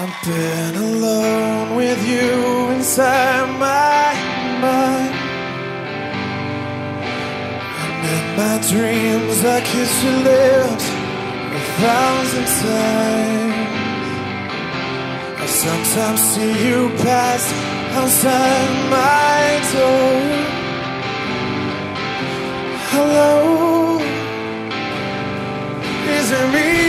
I've been alone with you inside my mind. And in my dreams, I kiss your lips a thousand times. I sometimes see you pass outside my door. Hello, is it me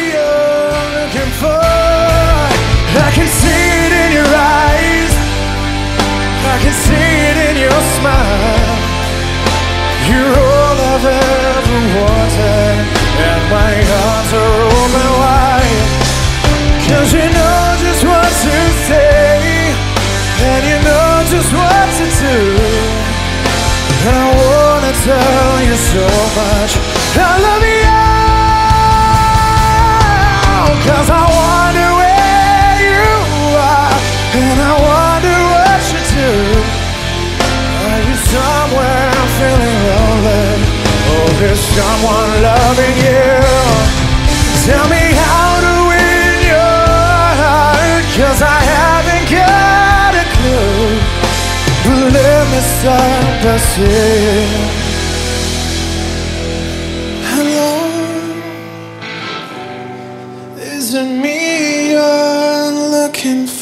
tell you so much. I love you. Cause I wonder where you are, and I wonder what you do. Are you somewhere feeling lonely? Or is someone loving you? Tell me how to win your heart, cause I haven't got a clue. But let me start by saying isn't me you're looking for.